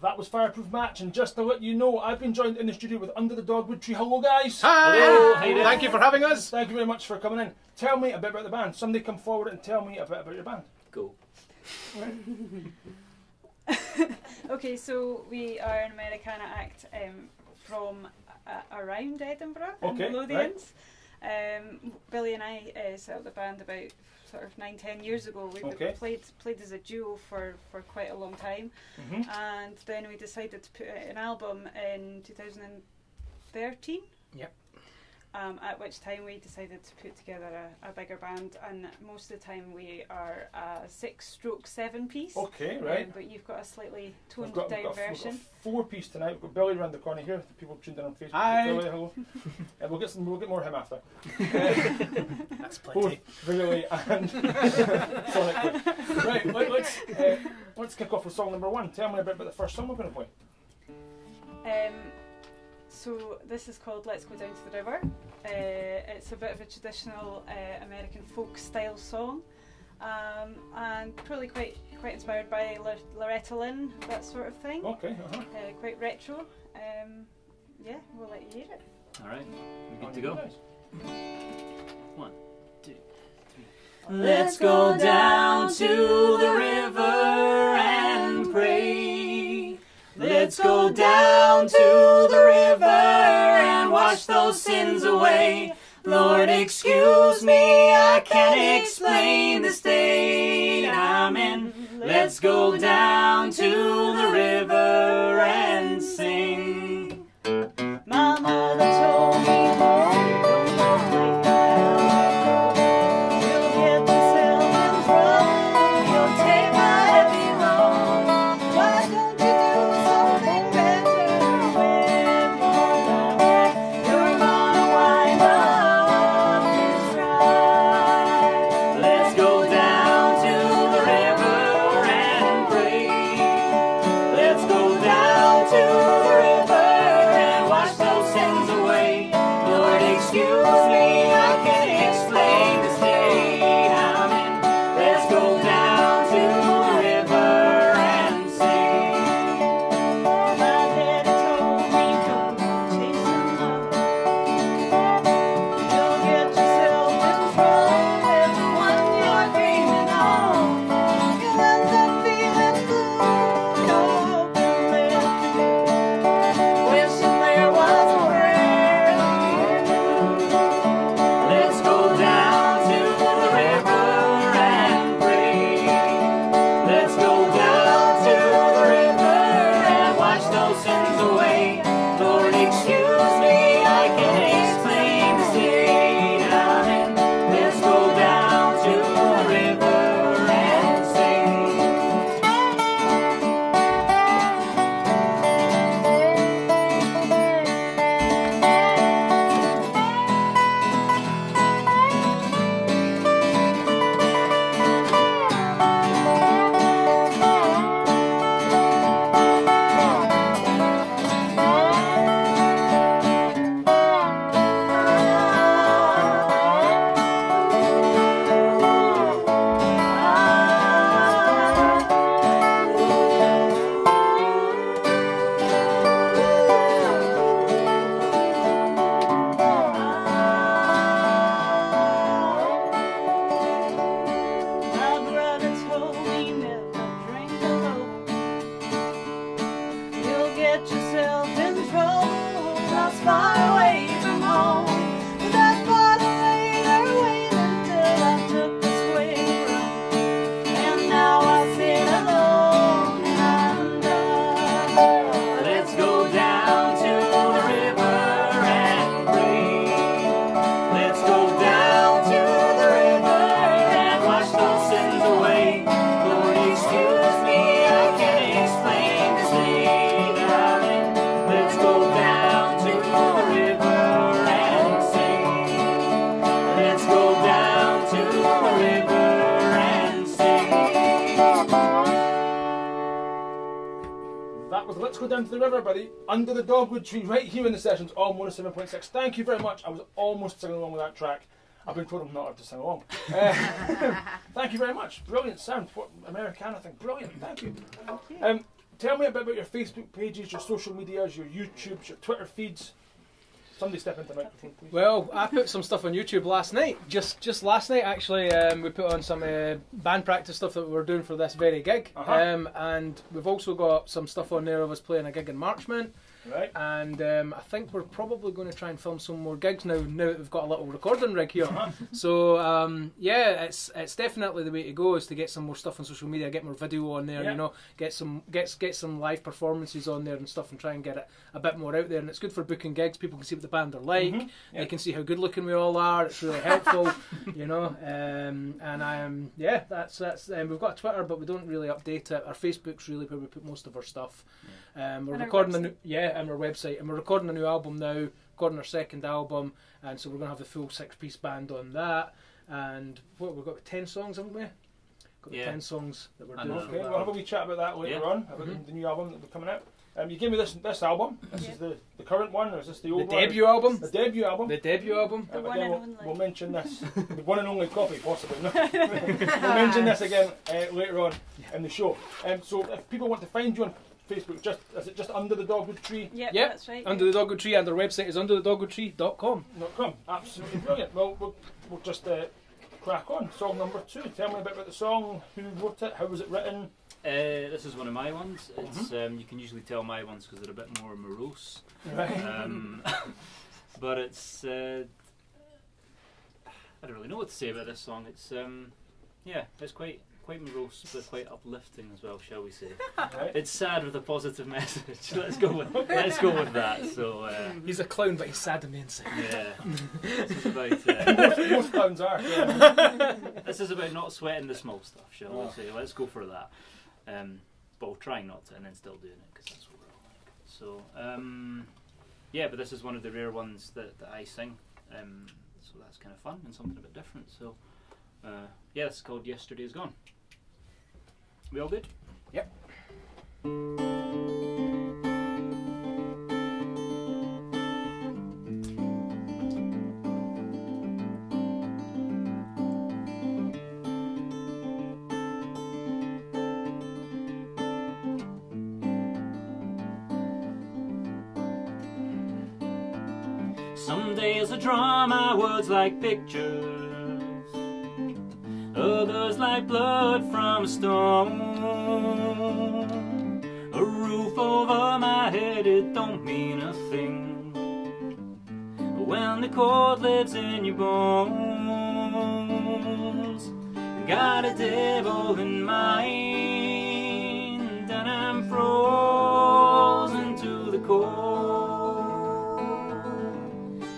That was Fireproof Match, and just to let you know, I've been joined in the studio with Under the Dogwood Tree. Hello, guys. Hi. Hello, how you doing? Thank you for having us. Thank you very much for coming in. Tell me a bit about the band. Somebody come forward and tell me a bit about your band. Go. Okay, so we are an Americana act um, from uh, around Edinburgh Okay, in the Lothians. Um, Billy and I uh, set up the band about sort of nine, ten years ago. We Okay. played played as a duo for, for quite a long time, hmm and then we decided to put an album in 2013. Yep. Um, at which time we decided to put together a, a bigger band, and most of the time we are a six-stroke seven-piece. Okay, Um, right. but you've got a slightly toned got, down got, version. a four piece tonight. We've got Billy around the corner here. The people tuned in on Facebook. Hi. Billy, hello. uh, we'll get some. We'll get more of him after. That's Both plenty. Billy and Sonic. Right. Let, let's uh, let's kick off with song number one. Tell me a bit about the first song we're going to play. Um, so this is called "Let's Go Down to the River." Uh, it's a bit of a traditional uh, American folk style song, um, and probably quite quite inspired by L- Loretta Lynn, that sort of thing. Okay. Uh-huh. Uh, quite retro. Um, yeah, we'll let you hear it. All right, we On good to go. One, two, three. Let's go down to the river and pray. Let's go down to the river and wash those sins away. Lord, excuse me, I can't explain the state I'm in. Let's go down to the river and sing. Under the Dogwood Tree, right here in the sessions, on 107.6. Thank you very much. I was almost singing along with that track. I've been told I'm not allowed to sing along. Uh, thank you very much. Brilliant sound. What Americana thing. Brilliant. Thank you. Um, tell me a bit about your Facebook pages, your social medias, your YouTubes, your Twitter feeds. Somebody step into the microphone, please. Well, I put some stuff on YouTube last night. Just just last night, actually, um, we put on some uh, band practice stuff that we were doing for this very gig. Uh-huh. Um, and we've also got some stuff on there of us playing a gig in Marchmont. Right. And um, I think we're probably going to try and film some more gigs now. Now that we've got a little recording rig here. Uh-huh. So um, yeah, it's it's definitely the way to go is to get some more stuff on social media, get more video on there. Yeah. You know, get some get get some live performances on there and stuff, and try and get it a bit more out there. And it's good for booking gigs. People can see what the band are like. Mhm. Yeah. They can see how good looking we all are. It's really helpful, you know. Um, and I am yeah, that's that's. Um, we've got Twitter, but we don't really update it. Our Facebook's really where we put most of our stuff. Um, we're And our recording a new yeah, and our website, and we're recording a new album now. Recording our second album, and so we're gonna have the full six-piece band on that. And what we've got ten songs, haven't we? Got Yeah. ten songs that we're I doing. Okay, we'll have a wee chat about that later Yeah. on, about Mhm. the new album that will be coming out. Um, you gave me this this album. This Yeah. is the, the current one, or is this the the old one? debut album. The debut album. The debut album. The Um, one again, and we'll, only. we'll mention this. the one and only copy, possibly. No? we'll mention this again uh, later on in the show. Um, so, if people want to find you on Facebook, just is it just under the dogwood tree? Yep, Yep, that's right. Under the Dogwood Tree, and our website is underthedogwoodtree.com. Dot com. Absolutely brilliant. Well, we'll, we'll just uh, crack on. Song number two. Tell me a bit about the song. Who wrote it? How was it written? Uh, this is one of my ones. It's Mm-hmm. um, you can usually tell my ones because they're a bit more morose. Right. Um, but it's uh, I don't really know what to say about this song. It's um, yeah, it's quite quite morose but quite uplifting as well, shall we say? right. It's sad with a positive message. let's go with let's go with that. So uh, He's a clown, but he's sad on the inside. yeah, this is about uh, most, most clowns are. Yeah. this is about not sweating the small stuff, shall Oh. we say? Let's go for that. Um, but we're trying not to, and then still doing it because that's what we're all like. So um, yeah, but this is one of the rare ones that, that I sing. Um, so that's kind of fun and something a bit different. So uh, yeah, it's called Yesterday Is Gone. We all good? Yep. Some days I draw my words like pictures. Others like blood from a stone. A roof over my head, it don't mean a thing. When the cold lives in your bones, got a devil in mind, and I'm frozen to the core.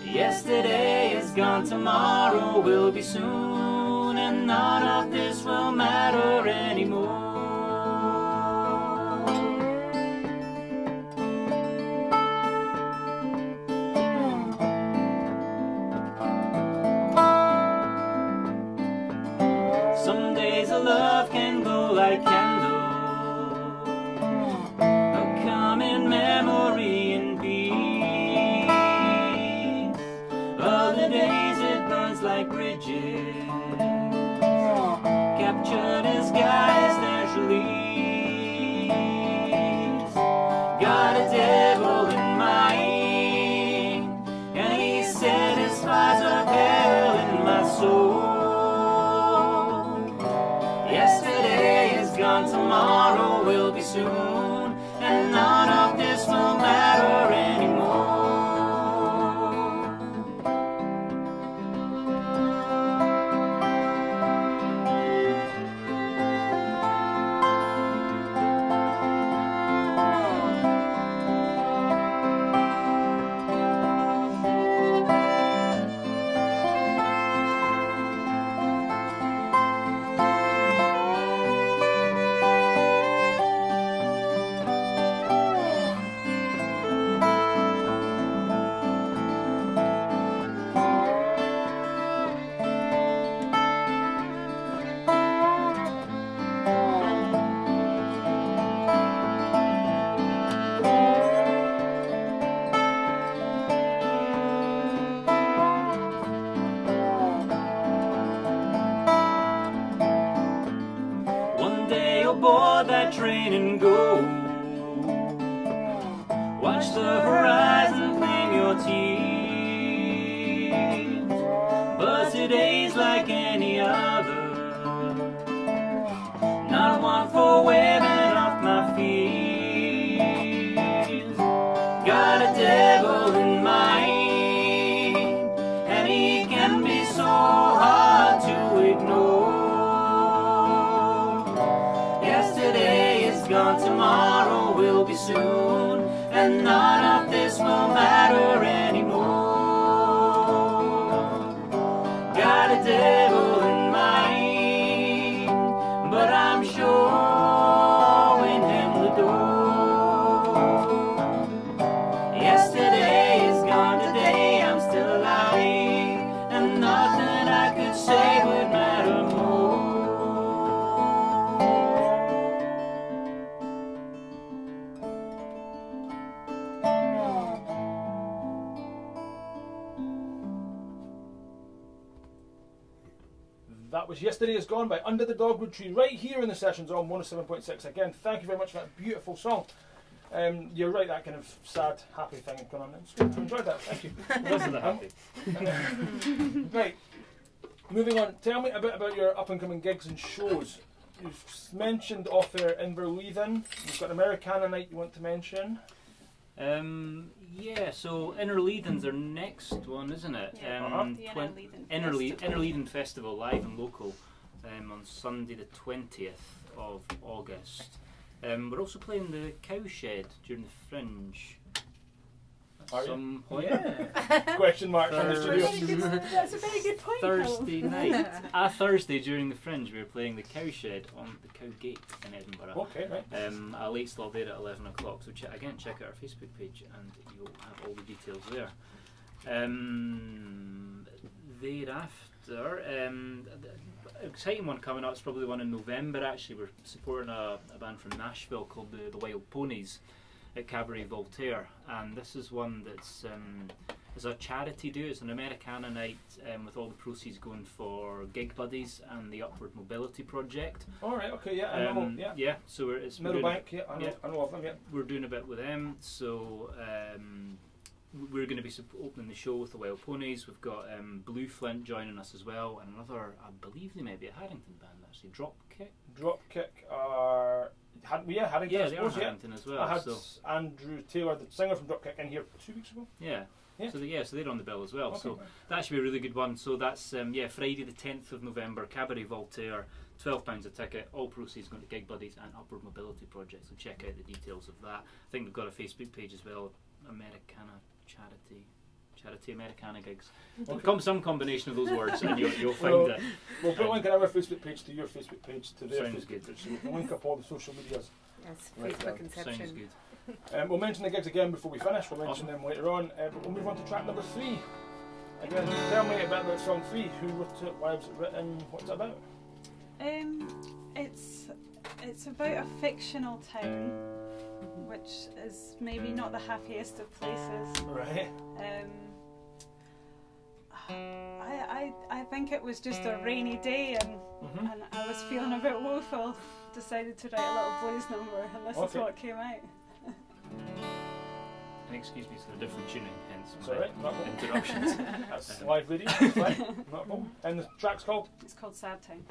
Yesterday is gone, tomorrow will be soon, and none of Gone, tomorrow will be soon, and none board that train and go. Watch the horizon clean your tears. Will That was Yesterday Is Gone by Under the Dogwood Tree, right here in the sessions on 107.6. Again, thank you very much for that beautiful song. Um, you're right, that kind of sad, happy thing going on. It's good. I enjoyed that. Thank you. Wasn't it happy? Right, moving on. Tell me a bit about your up and coming gigs and shows. You've mentioned off there Inverleithen. You've got Americana Night you want to mention. Um, yeah, so Innerleithen's our next one, isn't it? Yeah. Uh-huh. Um, The twen- Innerleithen Innerle- Festival. Innerleithen Festival, live and local, um, on Sunday the 20th of August. Um, we're also playing the Cowshed during the Fringe. At Are some point. Yeah. Question marks on the studio. Very That's a very good point. Thursday night. ah, Thursday during the Fringe, we were playing the Cowshed on the Cowgate in Edinburgh. Okay, right. Um, a late slot there at 11 o'clock. So che- again, check out our Facebook page and you'll have all the details there. Um, thereafter, um, the exciting one coming up is probably one in November. Actually, we're supporting a, a band from Nashville called the, the Wild Ponies at Cabaret Voltaire, and this is one that's um, is a charity do. It's an Americana night um, with all the proceeds going for Gig Buddies and the Upward Mobility Project. All right, okay, yeah, I know. Um, yeah. so we're, it's Middlebank, yeah, I know, yeah. I know of them, yeah. we're doing a bit with them. So um, we're going to be opening the show with the Wild Ponies. We've got um, Blueflint joining us as well, and another, I believe they may be a Haddington band actually, Dropkick. Dropkick are. Had, yeah, Haddington, Yeah, I suppose, yeah. Haddington as I had So Andrew Taylor, the singer from Dropkick, in here two weeks ago. yeah. Yeah. So they, yeah, so they're on the bill as well. Okay, So right. that should be a really good one. So that's um, yeah, Friday the tenth of November, Cabaret Voltaire, twelve pounds a ticket. All proceeds going to Gig Buddies and Upward Mobility Project. So check out the details of that. I think we've got a Facebook page as well, Americana Charity. Charity Americana gigs. Okay. Come some combination of those words, and you'll, you'll find Well, it. We'll put a link on our Facebook page to your Facebook page to their Sounds Facebook good. page. So we can link up all the social medias. Yes, Right, Facebook um, Sounds good. Um, we'll mention the gigs again before we finish. We'll mention Awesome. them later on. Uh, but we'll move on to track number three. Again, tell me a bit about song three. Who wrote it? Why was it written? What's it about? Um, it's it's about a fictional town, which is maybe not the happiest of places. Right. Um, I, I I think it was just a rainy day and Mm-hmm. and I was feeling a bit woeful. Decided to write a little blues number, and this Okay. is what came out. And excuse me for the different tuning, hence It's my alright. Not a problem. interruptions. That's live radio. It's fine. Not a problem. And the track's called. It's called Sad Town.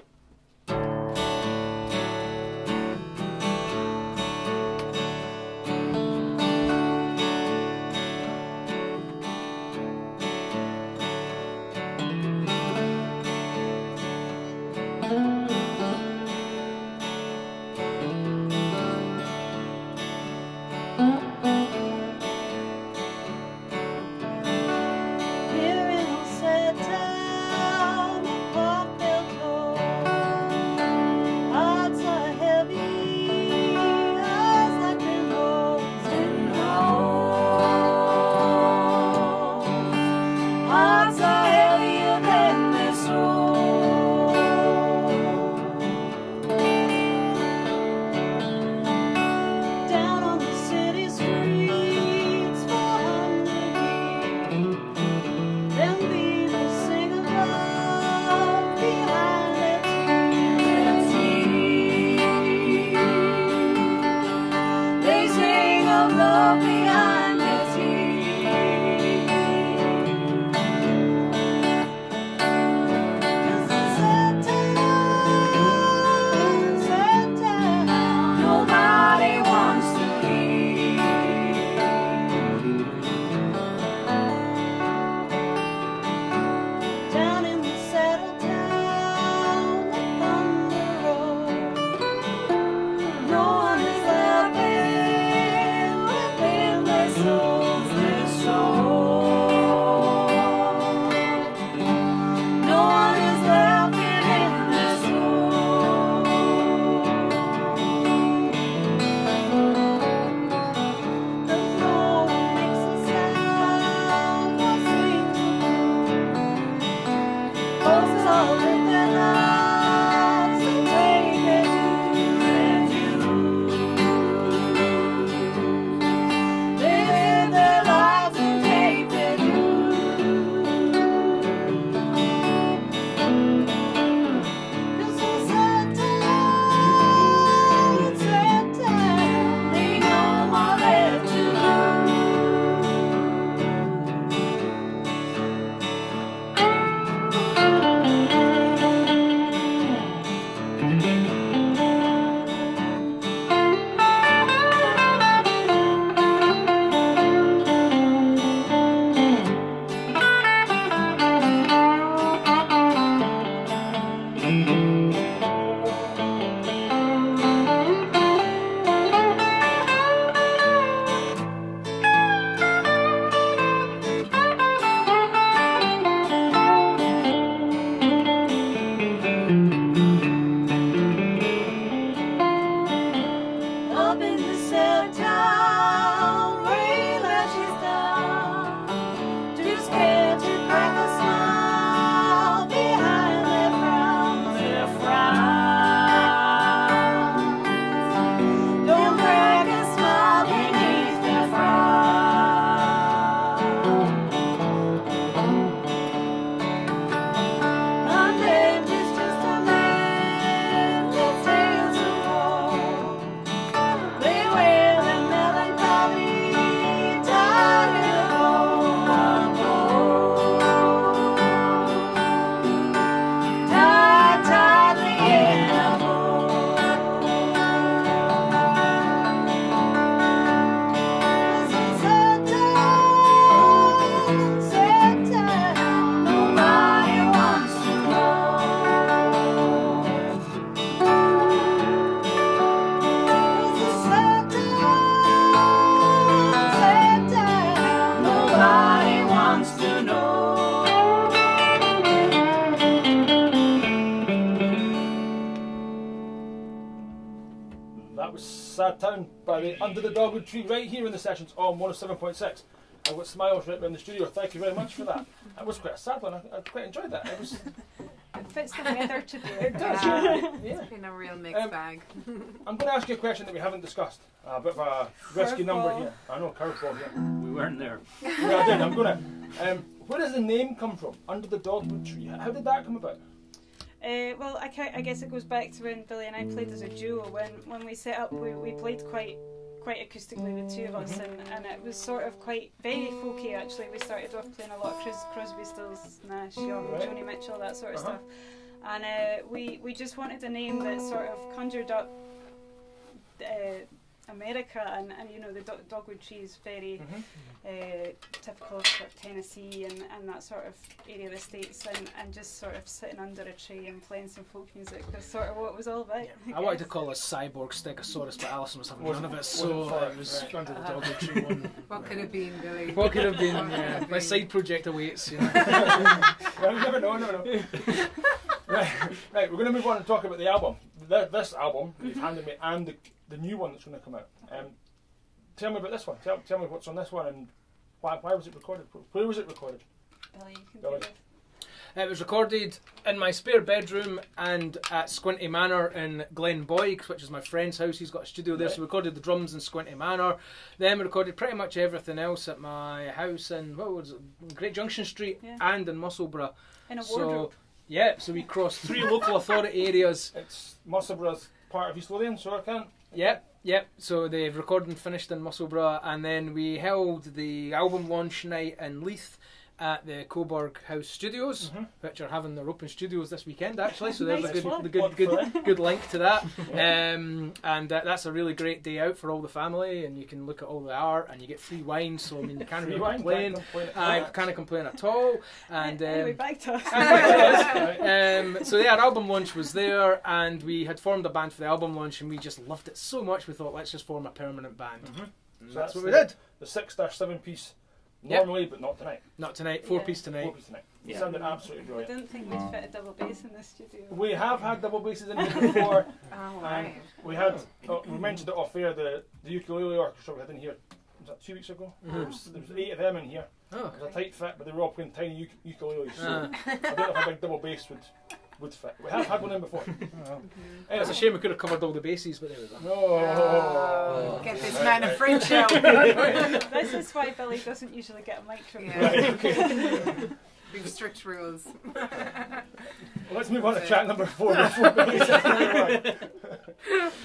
love me. I Sad Town by the Under the Dogwood Tree right here in the sessions on 107.6. I've got smiles right around the studio. Thank you very much for that. That was quite a sad one. I, I quite enjoyed that. It was. It fits the weather today. It does. Yeah. Yeah. It's been a real mixed Um, bag. I'm going to ask you a question that we haven't discussed. A bit of a risky number here. I know curveball here. We weren't there. Yeah, I did. I'm going to. Um, where does the name come from? Under the Dogwood Tree. How did that come about? Uh, well, I, I guess it goes back to when Billy and I played as a duo. When when we set up, we, we played quite quite acoustically, the two of us, and, and it was sort of quite very folky actually. We started off playing a lot of Chris Crosby, Stills, Nash, Young, Right. Joni Mitchell, that sort of Uh-huh. stuff. And uh, we we just wanted a name that sort of conjured up uh, America, and, and you know the do- dogwood tree is very Mhm. uh, typical of sort of Tennessee and, and that sort of area of the states, and, and just sort of sitting under a tree and playing some folk music was sort of what it was all about. I wanted to call us Cyborg Stegosaurus, but Alison was having none of it, so it it, was right. under the dogwood tree one. What could have been, Billy? What could have been? Yeah, my side project awaits. You know. Well, you never know, never know. right, right, we're going to move on and talk about the album. Th- This album that you've handed me and the, the new one that's going to come out. Um, tell me about this one. Tell, tell me what's on this one and why, why was it recorded? Where was it recorded? Billy, you can Billy. do it. It was recorded in my spare bedroom and at Squinty Manor in Glenboig, which is my friend's house. He's got a studio there, so we recorded the drums in Squinty Manor. Then we recorded pretty much everything else at my house in what was it, Great Junction Street Yeah. and in Musselburgh. In a So wardrobe. yeah, so we crossed three local authority areas. It's Musselburgh's part of East Lothian, so I can't. Yep, yep. So they've recorded and finished in Musselburgh, and then we held the album launch night in Leith at the Coburg House Studios, Mhm. which are having their open studios this weekend actually. So there's Nice a good, the good, good, good link to that. Um, and uh, that's a really great day out for all the family, and you can look at all the art, and you get free wine. So I mean, you can't really Rewind, complain. can't complain. I can't complain at all. And anyway, um, back to us. Um, so yeah, our album launch was there, and we had formed a band for the album launch, and we just loved it so much. We thought, let's just form a permanent band. Mhm. So that's that's what we the- did. The six dash seven piece, Yep. normally, but not tonight. Not tonight, four Yeah. piece Four tonight. piece tonight. Yeah. Sounded absolutely brilliant. I didn't think we'd fit a double bass in the studio. We have had double basses in here before. Oh, Um, right. we had, oh, we mentioned it off air, the, the ukulele orchestra we had in here, was that two weeks ago? There, was, there was eight of them in here. Oh, It was a tight fit, but they were all playing tiny uk- ukuleles, so Ah. I don't know if a big double bass would, would fit. We have had one in before. it's a shame we could have covered all the bases, but there we go. No. Oh, get this Right, man a right. French show. this is why Billy doesn't usually get a microphone. Yeah. Right, okay. Big strict rules. Let's move on to track number four. before Billy says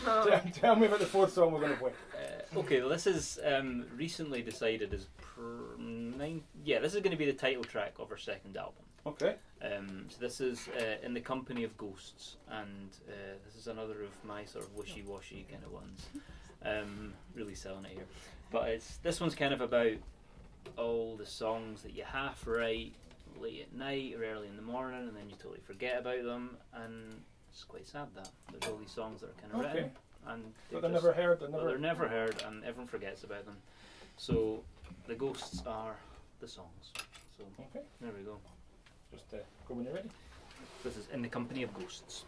tell, tell me about the fourth song we're going to play. Uh, okay, well, this is um, recently decided as pr- nine. Yeah, this is going to be the title track of our second album. Okay. Um, so this is uh, in the company of ghosts, and uh, this is another of my sort of wishy-washy kind of ones. Um, really selling it here, but it's this one's kind of about all the songs that you half write late at night or early in the morning, and then you totally forget about them, and it's quite sad that there's all these songs that are kind of Okay. written and But they're they're just- never heard. They're but never. they're never heard, and everyone forgets about them. So the ghosts are the songs. So Okay. there we go. Just uh, go when you're ready. This is in the company of ghosts.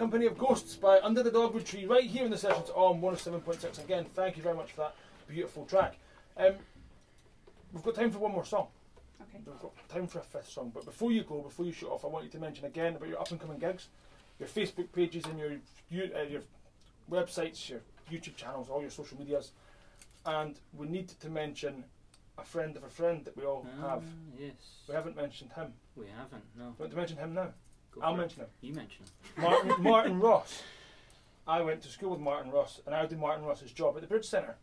Company of Ghosts by Under the Dogwood Tree, right here in the sessions on 107.6. Again, thank you very much for that beautiful track. Um, we've got time for one more song. Okay. We've got time for a fifth song. But before you go, before you shoot off, I want you to mention again about your up and coming gigs, your Facebook pages, and your you- uh, your websites, your YouTube channels, all your social medias. And we need to mention a friend of a friend that we all Ah, have. yes. We haven't mentioned him. We haven't. No. You want to mention him now? Go I'll for it. mention him. You mention. him. Martin, Martin Ross. I went to school with Martin Ross, and I did Martin Ross's job at the Bridge Centre.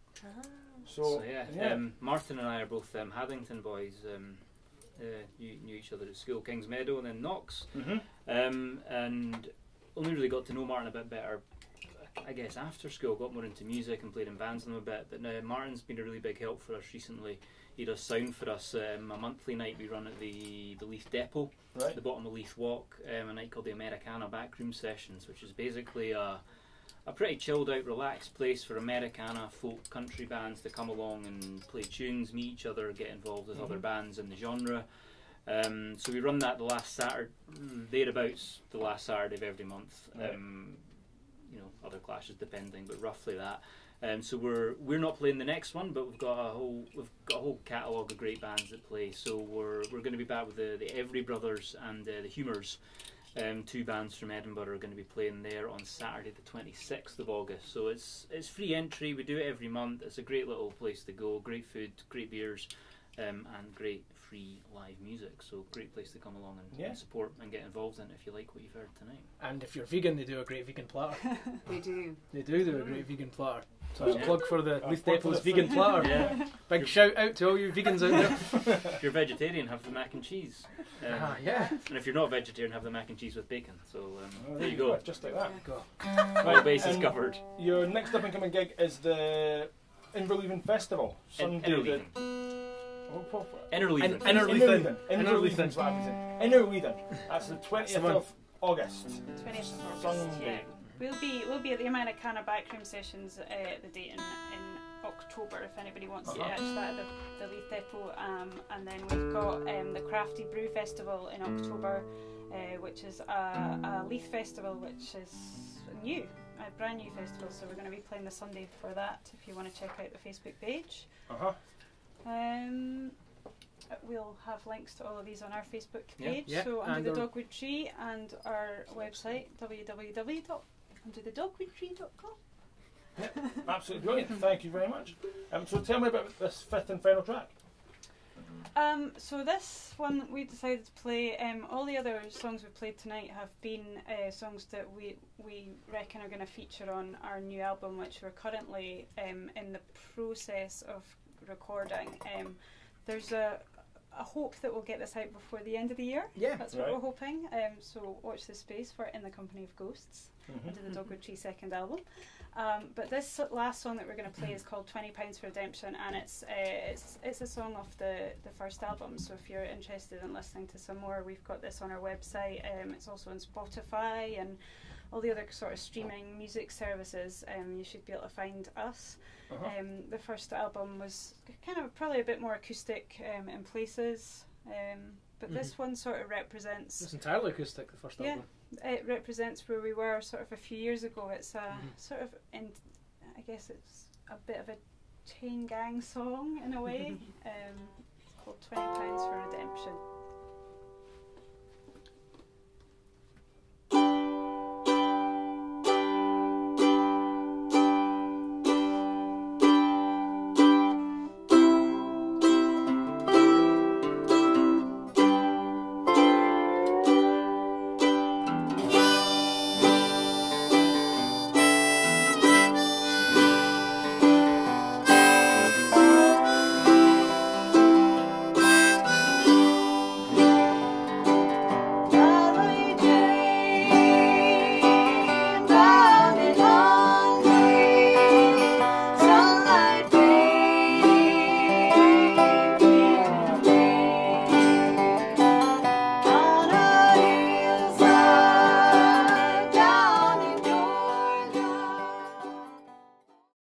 So, So yeah, yeah. Um, Martin and I are both um, Haddington boys. Um, uh, knew, knew each other at school, Kings Meadow, and then Knox. Mm -hmm. Um, and only really got to know Martin a bit better, I guess, after school. Got more into music and played in bands him a bit. But now Martin's been a really big help for us recently. He does sound for us. Um, a monthly night we run at the the Leith Depot, right. the bottom of Leith Walk, um, a night called the Americana Backroom Sessions, which is basically a, a pretty chilled out, relaxed place for Americana folk country bands to come along and play tunes, meet each other, get involved with other Mhm. bands in the genre. Um, so we run that the last Saturday, thereabouts the last Saturday of every month. Um, you know, other clashes depending, but roughly that. Um, so we're we're not playing the next one, but we've got a whole we've got a whole catalogue of great bands that play. So we're we're going to be back with the the Every Brothers and uh, the Humours, um, two bands from Edinburgh are going to be playing there on Saturday the twenty sixth of August. So it's it's free entry. We do it every month. It's a great little place to go. Great food, great beers, um, and great free live music. So great place to come along and, Yeah. and support and get involved in if you like what you've heard tonight. And if you're vegan, they do a great vegan platter. They do. They do do a great vegan platter. So it's a Yeah. plug for the Uh, Leith Depot's vegan food. platter. Yeah. Big shout out to all you vegans out there. If you're vegetarian, have the mac and cheese. Um, ah, yeah. And if you're not vegetarian, have the mac and cheese with bacon. So um, Oh, there you go. Just like that. Go. All bases and covered. Your next up and coming gig is the Inverleven Festival. In, Sunday. In- Innerleithen. Inverleithen. Inverleithen's what Innerleithen. That's the 20th the of August. 20th of August. Sunday. Yeah. We'll be we'll be at the Americana Backroom Sessions uh, at the date in, in October if anybody wants to Uh-huh. catch that at the, the Leith Depot. Um, and then we've got um, the Crafty Brew Festival in October, uh, which is a, a Leith festival which is new, a brand new festival. So we're going to be playing the Sunday for that. If you want to check out the Facebook page. Uh huh. Um, we'll have links to all of these on our Facebook page. Yeah, So and under the Dogwood Tree and our website www.underthedogwoodtree.com. Absolutely brilliant. Thank you very much. Um, so tell me about this fifth and final track. Um, so this one we decided to play. Um, all the other songs we played tonight have been uh, songs that we we reckon are going to feature on our new album, which we're currently um, in the process of recording. Um, there's a a hope that we'll get this out before the end of the year. Yeah. That's what Right. we're hoping. Um, so watch this space for In the Company of Ghosts, into the Dogwood Tree second album. Um, but this last song that we're going to play is called Twenty Pounds for Redemption, and it's uh, it's it's a song off the the first album. So if you're interested in listening to some more, we've got this on our website. Um, it's also on Spotify and all the other sort of streaming music services. Um, you should be able to find us. Uh-huh. Um, the first album was kind of probably a bit more acoustic um, in places, um, but this one sort of represents It's entirely acoustic, the first Yeah. album. it represents where we were sort of a few years ago. It's a Mhm. sort of, in, I guess it's a bit of a chain gang song in a way. um, it's called Twenty Pounds for Redemption.